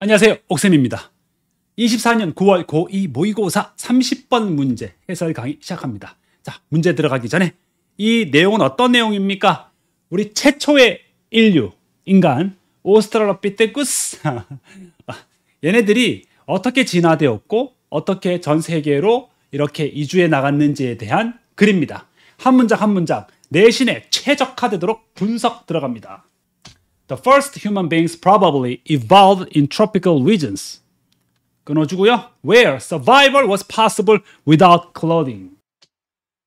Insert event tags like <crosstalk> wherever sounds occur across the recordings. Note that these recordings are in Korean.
안녕하세요. 옥쌤입니다. 24년 9월 고2 모의고사 30번 문제 해설 강의 시작합니다. 자, 문제 들어가기 전에 이 내용은 어떤 내용입니까? 우리 최초의 인류, 인간, 오스트랄로피테쿠스 <laughs> 얘네들이 어떻게 진화되었고 어떻게 전 세계로 이렇게 이주해 나갔는지에 대한 글입니다. 한 문장 한 문장 내신에 최적화되도록 분석 들어갑니다. The first human beings probably evolved in tropical regions. 끊어주고요. Where survival was possible without clothing.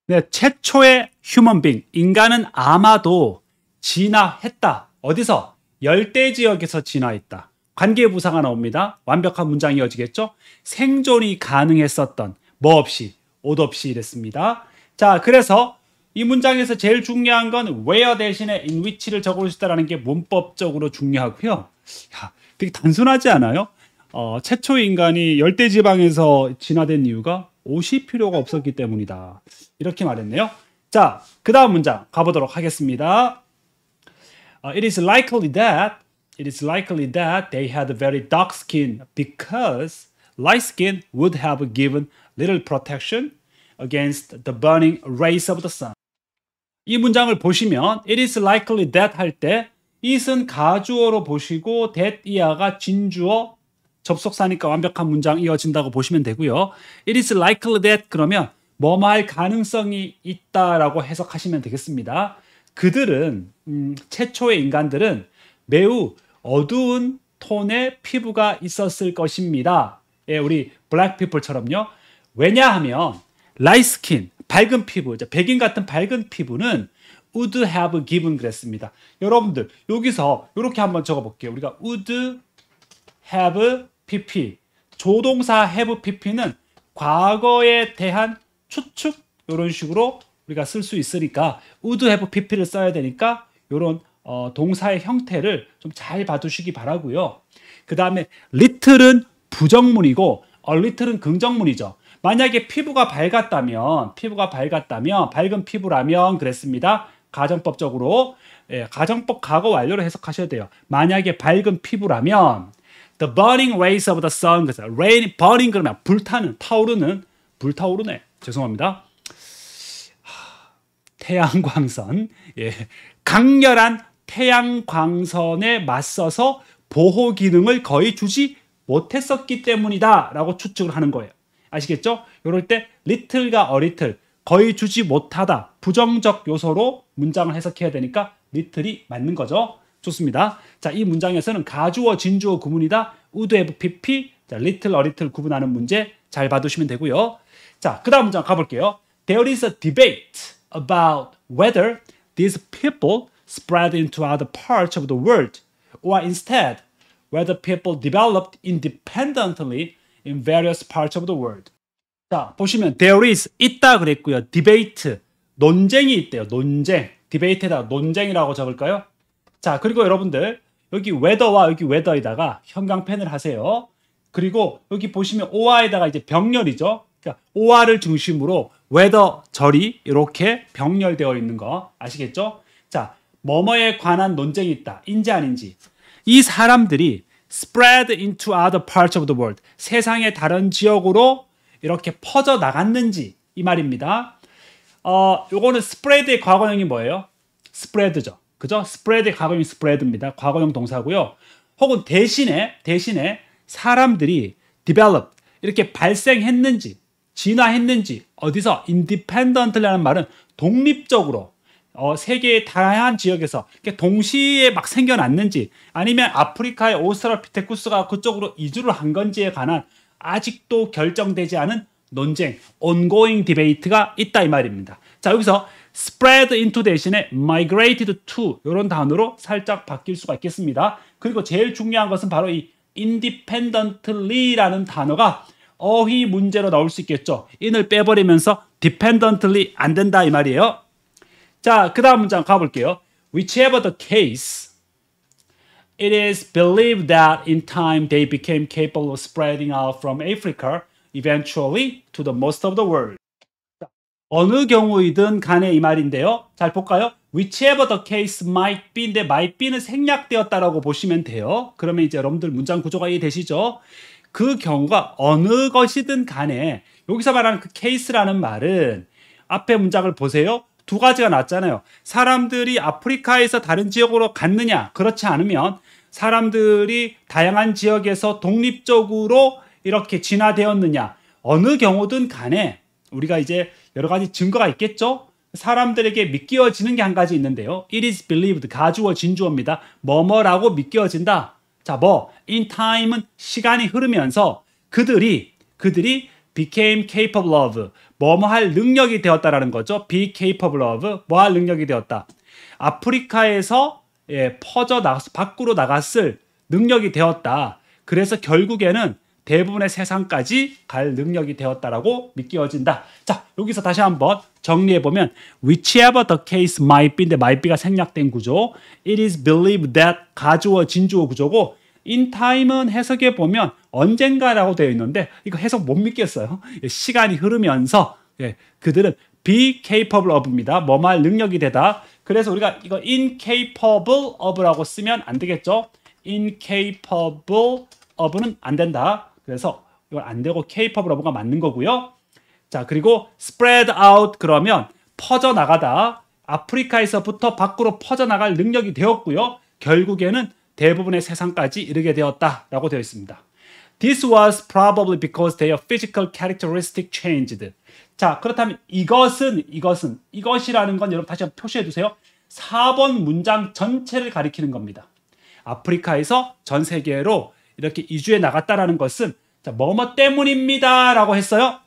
네, 최초의 human being, 인간은 아마도 진화했다. 어디서? 열대 지역에서 진화했다. 관계 부사가 나옵니다. 완벽한 문장이 이어지겠죠? 생존이 가능했었던 뭐 없이, 옷 없이 이랬습니다. 자, 그래서 이 문장에서 제일 중요한 건 where 대신에 in which를 적을 수 있다는 게 문법적으로 중요하고요. 야, 되게 단순하지 않아요? 어, 최초 인간이 열대 지방에서 진화된 이유가 옷이 필요가 없었기 때문이다. 이렇게 말했네요. 자, 그 다음 문장 가보도록 하겠습니다. Uh, it is likely that it is likely that they had very dark skin because light skin would have given little protection against the burning rays of the sun. 이 문장을 보시면 it is likely that 할 때 it은 가주어로 보시고 that 이하가 진주어 접속사니까 완벽한 문장 이어진다고 보시면 되고요. it is likely that 그러면 할 가능성이 있다라고 해석하시면 되겠습니다. 그들은 음, 최초의 인간들은 매우 어두운 톤의 피부가 있었을 것입니다. 예, 우리 black people처럼요. 왜냐하면 light skin 밝은 피부, 백인 같은 밝은 피부는 would have given 그랬습니다. 여러분들 여기서 이렇게 한번 적어볼게요. 우리가 would have pp 조동사 have pp는 과거에 대한 추측 이런 식으로 우리가 쓸 수 있으니까 would have pp를 써야 되니까 이런 어, 동사의 형태를 좀 잘 봐두시기 바라고요. 그 다음에 little은 부정문이고 a little은 긍정문이죠. 만약에 피부가 밝았다면 피부가 밝았다면 밝은 피부라면 그랬습니다. 가정법적으로 예, 가정법 과거 완료로 해석하셔야 돼요. 만약에 밝은 피부라면 the burning rays of the sun 그래서 rain burning 그러면 불타는 타오르는 불타오르네. 죄송합니다. 태양광선 예, 강렬한 태양광선에 맞서서 보호 기능을 거의 주지 못했었기 때문이다라고 추측을 하는 거예요. 아시겠죠? 이럴 때 little가 a little 거의 주지 못하다 부정적 요소로 문장을 해석해야 되니까 little이 맞는 거죠. 좋습니다. 자, 이 문장에서는 가주어, 진주어 구문이다. would have pp. 자, little, a little 구분하는 문제 잘 봐두시면 되고요. 자, 그 다음 문장 가볼게요. There is a debate about whether these people spread into other parts of the world or instead whether people developed independently in various parts of the world. 자, 보시면 there is 있다 그랬고요. debate 논쟁이 있대요. 논쟁. 디베이트에다가 논쟁이라고 적을까요? 자, 그리고 여러분들 여기 whether와 여기 whether에다가 형광 펜을 하세요. 그리고 여기 보시면 or에다가 이제 병렬이죠. 그러니까 or를 중심으로 whether 절이 이렇게 병렬되어 있는 거 아시겠죠? 자, 뭐뭐에 관한 논쟁이 있다. 인지 아닌지. 이 사람들이 spread into other parts of the world. 세상의 다른 지역으로 이렇게 퍼져 나갔는지 이 말입니다. 어, 요거는 spread의 과거형이 뭐예요? spread죠. 그죠? spread의 과거형이 spread입니다. 과거형 동사고요. 혹은 대신에 대신에 사람들이 develop 이렇게 발생했는지 진화했는지 어디서 independent라는 말은 독립적으로 어, 세계의 다양한 지역에서 동시에 막 생겨났는지 아니면 아프리카의 오스트랄피테쿠스가 그쪽으로 이주를 한 건지에 관한 아직도 결정되지 않은 논쟁, ongoing debate가 있다 이 말입니다. 자 여기서 spread into 대신에 migrated to 이런 단어로 살짝 바뀔 수가 있겠습니다. 그리고 제일 중요한 것은 바로 이 independently라는 단어가 어휘 문제로 나올 수 있겠죠. in을 빼버리면서 dependently 안 된다 이 말이에요. 자, 그 다음 문장 가볼게요. Whichever the case, it is believed that in time they became capable of spreading out from Africa eventually to the most of the world. 어느 경우이든 간에 이 말인데요. 잘 볼까요? whichever the case might be인데 might be는 생략되었다라고 보시면 돼요. 그러면 이제 여러분들 문장 구조가 이해되시죠? 그 경우가 어느 것이든 간에 여기서 말하는 그 케이스라는 말은 앞에 문장을 보세요. 두 가지가 났잖아요. 사람들이 아프리카에서 다른 지역으로 갔느냐? 그렇지 않으면 사람들이 다양한 지역에서 독립적으로 이렇게 진화되었느냐? 어느 경우든 간에 우리가 이제 여러 가지 증거가 있겠죠? 사람들에게 믿겨지는 게 한 가지 있는데요. It is believed 가주어 진주어입니다. 뭐뭐라고 믿겨진다. 자, 뭐 in time은 시간이 흐르면서 그들이 그들이 became capable of 뭐뭐 할 능력이 되었다라는 거죠. be capable of 뭐 할 능력이 되었다. 아프리카에서 예, 퍼져 나갔 밖으로 나갔을 능력이 되었다. 그래서 결국에는 대부분의 세상까지 갈 능력이 되었다라고 믿겨진다. 자, 여기서 다시 한번 정리해 보면 whichever the case might be인데 might be가 생략된 구조. It is believed that 가주어 진주어 구조고 in time은 해석해 보면 언젠가라고 되어 있는데 이거 해석 못 믿겠어요. 시간이 흐르면서 예, 그들은 be capable of입니다. 뭐말 능력이 되다. 그래서 우리가 이거 incapable of라고 쓰면 안 되겠죠. incapable of는 안 된다. 그래서 이건 안 되고 capable of가 맞는 거고요. 자, 그리고 spread out 그러면 퍼져 나가다. 아프리카에서부터 밖으로 퍼져 나갈 능력이 되었고요. 결국에는 대부분의 세상까지 이르게 되었다라고 되어 있습니다. This was probably because their physical characteristic changed. 자, 그렇다면 이것은 이것은 이것이라는 건 여러분 다시 한번 표시해 두세요. 4번 문장 전체를 가리키는 겁니다. 아프리카에서 전 세계로 이렇게 이주해 나갔다라는 것은 자, 뭐뭐 때문입니다라고 했어요.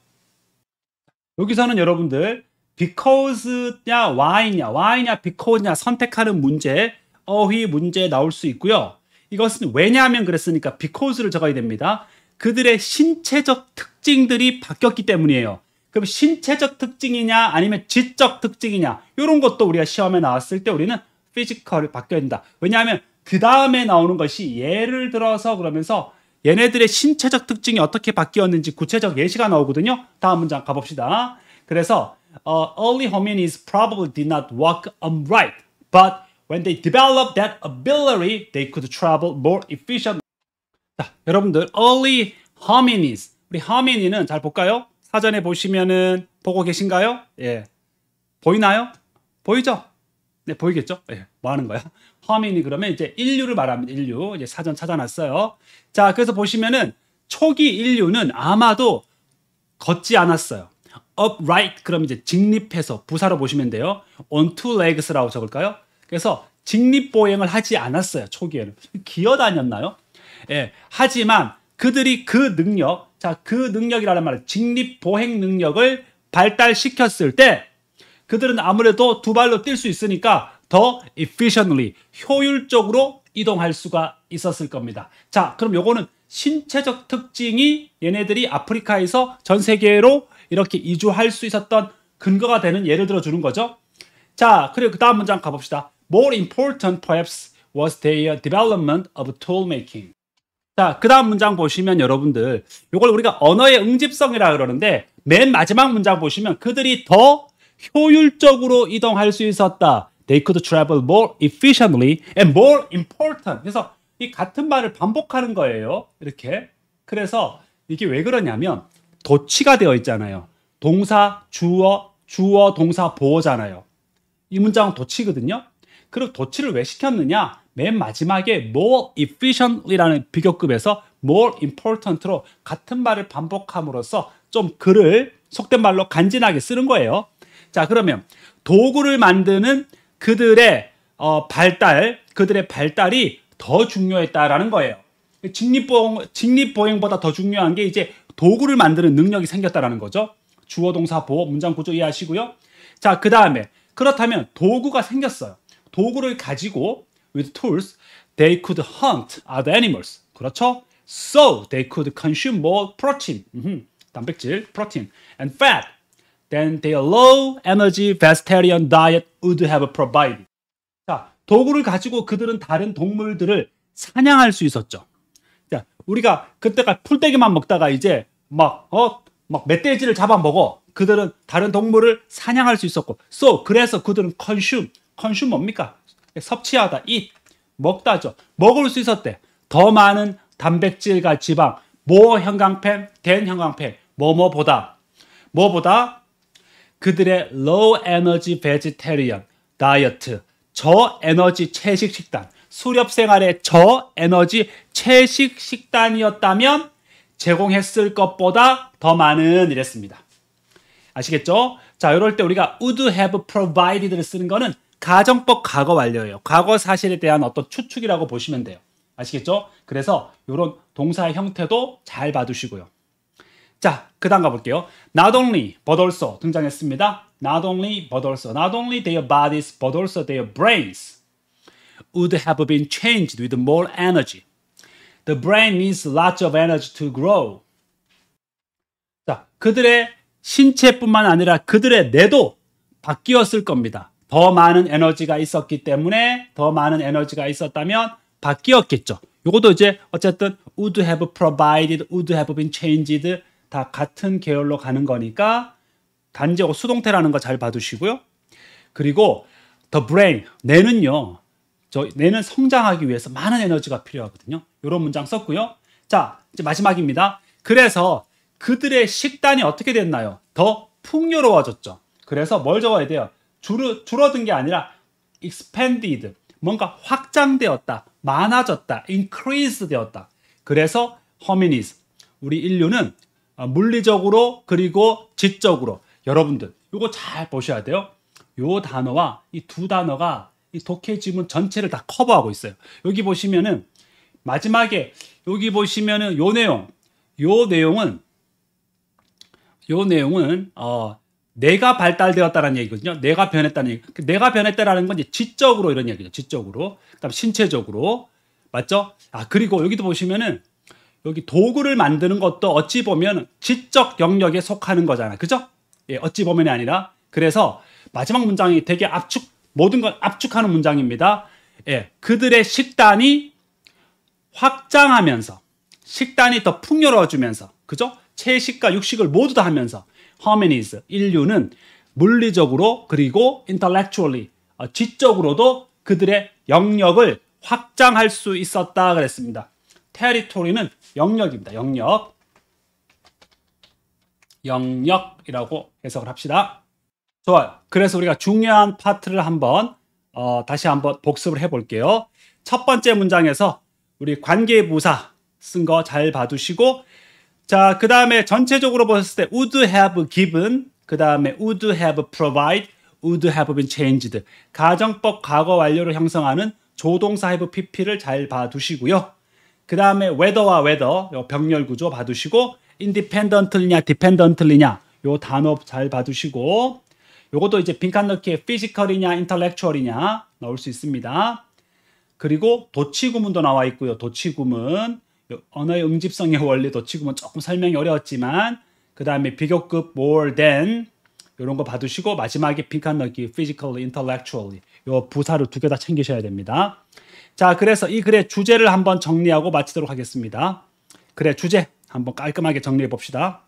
여기서는 여러분들 because냐 why냐 why냐 because냐 선택하는 문제 어휘 문제 나올 수 있고요. 이것은 왜냐하면 그랬으니까 because를 적어야 됩니다. 그들의 신체적 특징들이 바뀌었기 때문이에요. 그럼 신체적 특징이냐 아니면 지적 특징이냐 이런 것도 우리가 시험에 나왔을 때 우리는 physical을 바뀌어야 된다. 왜냐하면 그 다음에 나오는 것이 예를 들어서 그러면서 얘네들의 신체적 특징이 어떻게 바뀌었는지 구체적 예시가 나오거든요. 다음 문장 가봅시다. 그래서 uh, early hominids probably did not walk upright, but when they developed that ability, they could travel more efficiently. 자, 여러분들 early hominids 우리 hominin은 잘 볼까요? 사전에 보시면은 보고 계신가요? 예. 보이나요? 보이죠? 네, 보이겠죠? 예. 뭐 하는 거야? 허민이 그러면 이제 인류를 말합니다. 인류. 이제 사전 찾아놨어요. 자, 그래서 보시면은 초기 인류는 아마도 걷지 않았어요. upright 그럼 이제 직립해서 부사로 보시면 돼요. on two legs라고 적을까요? 그래서 직립보행을 하지 않았어요. 초기에는. 기어 다녔나요? 예. 하지만 그들이 그 능력, 자, 그 능력이라는 말은 직립보행 능력을 발달시켰을 때 그들은 아무래도 두 발로 뛸 수 있으니까 더 efficiently, 효율적으로 이동할 수가 있었을 겁니다. 자, 그럼 요거는 신체적 특징이 얘네들이 아프리카에서 전 세계로 이렇게 이주할 수 있었던 근거가 되는 예를 들어 주는 거죠. 자, 그리고 그 다음 문장 가봅시다. More important perhaps was their development of tool making. 자, 그 다음 문장 보시면 여러분들, 이걸 우리가 언어의 응집성이라 그러는데, 맨 마지막 문장 보시면 그들이 더 효율적으로 이동할 수 있었다. They could travel more efficiently and more important. 그래서 이 같은 말을 반복하는 거예요. 이렇게. 그래서 이게 왜 그러냐면 도치가 되어 있잖아요. 동사, 주어, 주어, 동사, 보어잖아요. 이 문장은 도치거든요. 그리고 도치를 왜 시켰느냐? 맨 마지막에 more efficiently라는 비교급에서 more important로 같은 말을 반복함으로써 좀 글을 속된 말로 간지나게 쓰는 거예요. 자, 그러면 도구를 만드는 그들의 어, 발달, 그들의 발달이 더 중요했다라는 거예요. 직립보행, 직립보행보다 더 중요한 게 이제 도구를 만드는 능력이 생겼다라는 거죠. 주어 동사 보호 문장 구조 이해하시고요. 자, 그 다음에 그렇다면 도구가 생겼어요. 도구를 가지고 with tools they could hunt other animals. 그렇죠? So they could consume more protein. 단백질, 프로틴 and fat then their low energy vegetarian diet would have provided. 자, 도구를 가지고 그들은 다른 동물들을 사냥할 수 있었죠. 자, 우리가 그때가 풀떼기만 먹다가 이제 막, 어, 막 멧돼지를 잡아 먹어. 그들은 다른 동물을 사냥할 수 있었고 so 그래서 그들은 consume consume 뭡니까? 섭취하다 eat 먹다죠. 먹을 수 있었대. 더 많은 단백질과 지방 뭐 형광펜 된 형광펜 뭐뭐보다 뭐보다 그들의 low energy vegetarian 다이어트 저에너지 채식 식단 수렵 생활의 저에너지 채식 식단이었다면 제공했을 것보다 더 많은 이랬습니다. 아시겠죠? 자, 이럴 때 우리가 would have provided를 쓰는 거는 가정법 과거 완료예요. 과거 사실에 대한 어떤 추측이라고 보시면 돼요. 아시겠죠? 그래서 이런 동사의 형태도 잘 봐두시고요. 자, 그 다음 가볼게요. Not only, but also 등장했습니다. Not only, but also. Not only their bodies, but also their brains would have been changed with more energy. The brain needs lots of energy to grow. 자, 그들의 신체뿐만 아니라 그들의 뇌도 바뀌었을 겁니다. 더 많은 에너지가 있었기 때문에 더 많은 에너지가 있었다면 바뀌었겠죠. 이것도 이제 어쨌든 would have provided, would have been changed 다 같은 계열로 가는 거니까 단지하고 수동태라는 거 잘 봐두시고요. 그리고 the brain, 뇌는요. 저 뇌는 성장하기 위해서 많은 에너지가 필요하거든요. 이런 문장 썼고요. 자, 이제 마지막입니다. 그래서 그들의 식단이 어떻게 됐나요? 더 풍요로워졌죠. 그래서 뭘 적어야 돼요? 줄어, 줄어든 게 아니라 expanded, 뭔가 확장되었다, 많아졌다, increase 되었다. 그래서 hominids, 우리 인류는 어, 물리적으로 그리고 지적으로 여러분들 이거 잘 보셔야 돼요. 요 단어와 이 두 단어가 이 독해 지문 전체를 다 커버하고 있어요. 여기 보시면은 마지막에 여기 보시면은 요 내용, 요 내용은 요 내용은 어 내가 발달되었다는 얘기거든요. 내가 변했다는 얘기. 그 내가 변했다라는 건 이제 지적으로 이런 얘기죠. 지적으로. 그다음 신체적으로. 맞죠? 아, 그리고 여기도 보시면은 여기 도구를 만드는 것도 어찌 보면 지적 영역에 속하는 거잖아요. 그죠? 예, 어찌 보면이 아니라. 그래서 마지막 문장이 되게 압축, 모든 걸 압축하는 문장입니다. 예, 그들의 식단이 확장하면서 식단이 더 풍요로워지면서 그죠? 채식과 육식을 모두 다 하면서 humanities, 인류는 물리적으로 그리고 intellectually, 어, 지적으로도 그들의 영역을 확장할 수 있었다 그랬습니다. territory는 영역입니다. 영역. 영역이라고 해석을 합시다. 좋아요. 그래서 우리가 중요한 파트를 한번 어, 다시 한번 복습을 해볼게요. 첫 번째 문장에서 우리 관계부사 쓴 거 잘 봐두시고 자, 그 다음에 전체적으로 보셨을 때 would have given, 그 다음에 would have provide, would have been changed. 가정법 과거 완료를 형성하는 조동사 have pp를 잘 봐두시고요. 그 다음에 whether와 whether, 병렬 구조 봐두시고 independently냐, dependently냐, 요 단어 잘 봐두시고 요것도 이제 빈칸 넣기에 physical이냐, intellectual이냐 넣을 수 있습니다. 그리고 도치구문도 나와 있고요. 도치구문. 언어의 응집성의 원리 도치구문 조금 설명이 어려웠지만 그 다음에 비교급 more than 이런 거 봐두시고 마지막에 빈칸 넣기 physically, intellectually 요 부사를 두 개 다 챙기셔야 됩니다. 자 그래서 이 글의 주제를 한번 정리하고 마치도록 하겠습니다. 글의 주제 한번 깔끔하게 정리해 봅시다.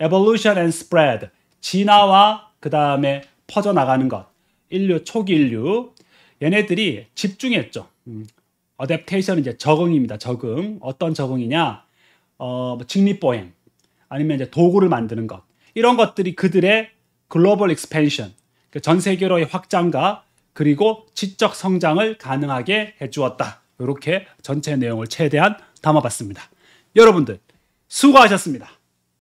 evolution and spread 진화와 그 다음에 퍼져나가는 것 인류 초기 인류 얘네들이 집중했죠. 음, 어댑테이션은 이제 적응입니다. 적응. 어떤 적응이냐? 어, 뭐 직립보행 아니면 이제 도구를 만드는 것. 이런 것들이 그들의 global expansion, 그 전 세계로의 확장과 그리고 지적 성장을 가능하게 해주었다. 이렇게 전체 내용을 최대한 담아봤습니다. 여러분들 수고하셨습니다.